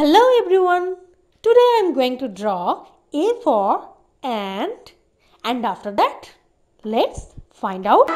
Hello everyone. Today I am going to draw A for ant and after that let's find out.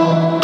Oh.